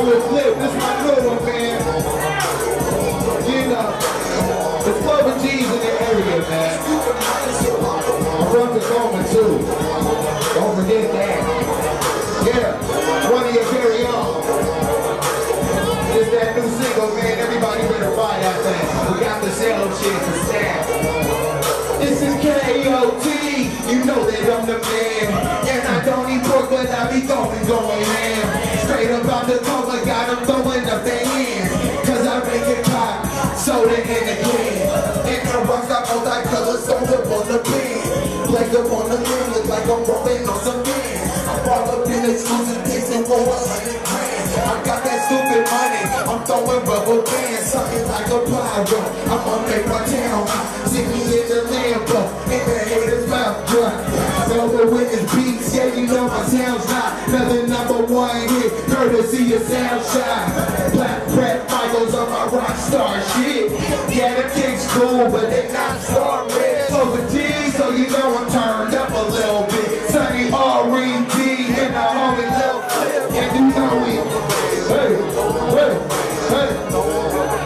Would flip. This my little one, man. You know, the of G's in the area, man. I'm the Tacoma, too. Don't forget that. Yeah, one of your carry on. It's that new single, man. Everybody better buy that thing. We got the sell shit to stack. This is K.O.T. You know that I'm the man. And I don't eat pork, but I be going, going man. Straight up out the car. Rolling on some man. I'm all up in exclusive kicks and roll a hundred grand. I got that stupid money, I'm throwing rubber bands, something like a pyro. I'ma make my town hot, see me in the Lambo, in the haters' mouth dry. Over with his beats, yeah, you know my sound's not another number one hit, courtesy of Sound Shine. Black Brett Michaels on my rock star shit. Yeah, the kicks cool, but they not star rich. Clover G, so you know I'm turned up a little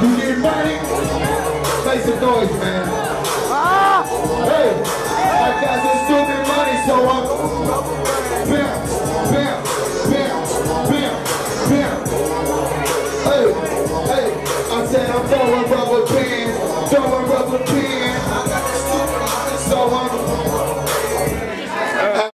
You get ready? Make some noise, man. Hey, I got this stupid money, so I'm Bam, bam, bam, bam, bam. Hey, hey, I said I'm throwing rubber bands, throwing rubber bands. I got some stupid money, So I'm